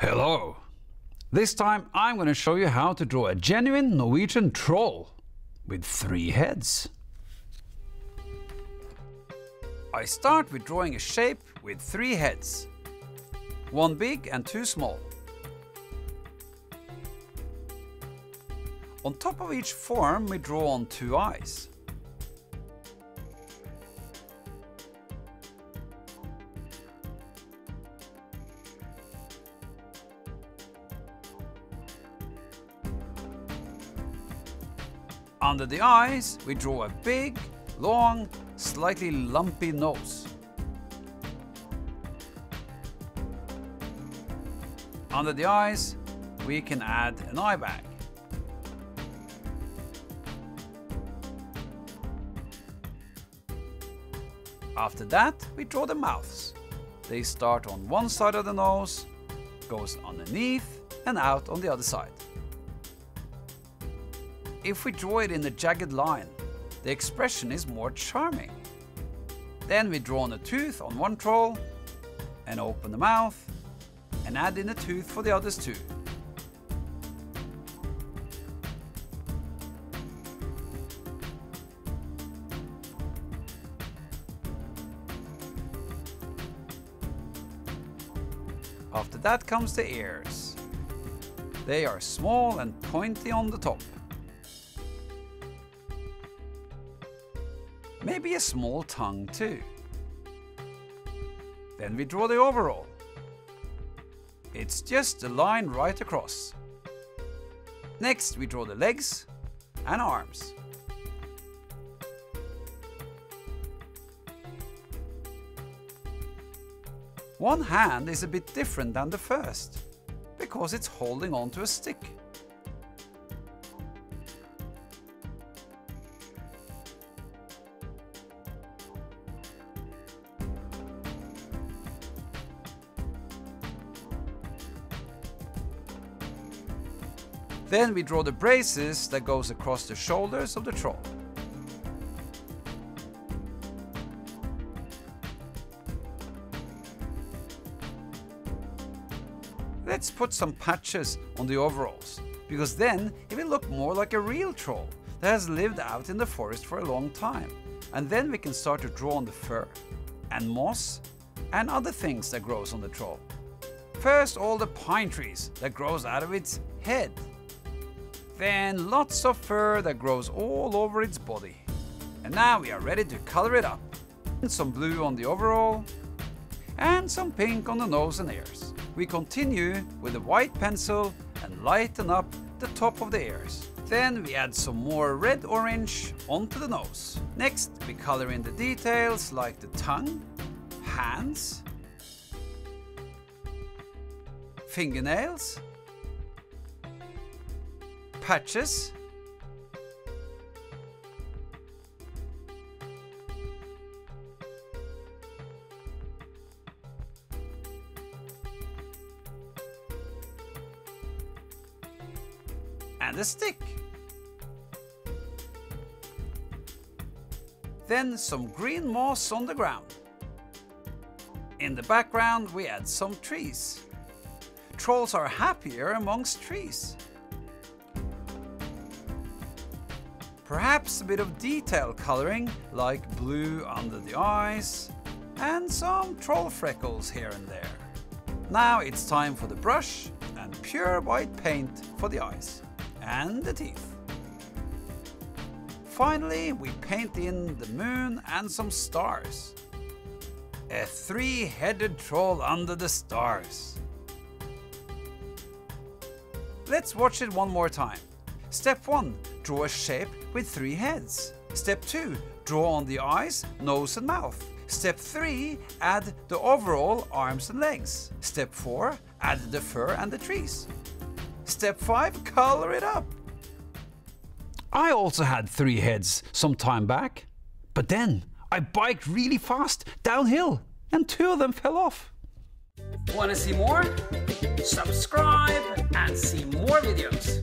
Hello! This time I'm going to show you how to draw a genuine Norwegian troll with three heads. I start with drawing a shape with three heads, one big and two small. On top of each form we draw on two eyes. Under the eyes, we draw a big, long, slightly lumpy nose. Under the eyes, we can add an eye bag. After that, we draw the mouths. They start on one side of the nose, goes underneath and out on the other side. If we draw it in a jagged line, the expression is more charming. Then we draw on a tooth on one troll and open the mouth and add in a tooth for the others too. After that comes the ears. They are small and pointy on the top. Maybe a small tongue too. Then we draw the overall. It's just a line right across. Next we draw the legs and arms. One hand is a bit different than the first, because it's holding on to a stick. Then we draw the braces that goes across the shoulders of the troll. Let's put some patches on the overalls, because then it will look more like a real troll that has lived out in the forest for a long time. And then we can start to draw on the fur, and moss, and other things that grows on the troll. First all the pine trees that grows out of its head. Then lots of fur that grows all over its body. And now we are ready to color it up. Some blue on the overall, and some pink on the nose and ears. We continue with a white pencil and lighten up the top of the ears. Then we add some more red orange onto the nose. Next we color in the details like the tongue, hands, fingernails, patches, and a stick. Then some green moss on the ground. In the background we add some trees. Trolls are happier amongst trees. Perhaps a bit of detail coloring like blue under the eyes and some troll freckles here and there. Now it's time for the brush and pure white paint for the eyes and the teeth. Finally, we paint in the moon and some stars. A three-headed troll under the stars. Let's watch it one more time. Step 1. Draw a shape with three heads. Step 2. Draw on the eyes, nose and mouth. Step 3. Add the overall arms and legs. Step 4. Add the fur and the trees. Step 5. Color it up. I also had three heads some time back. But then I biked really fast downhill and two of them fell off. Want to see more? Subscribe and see more videos.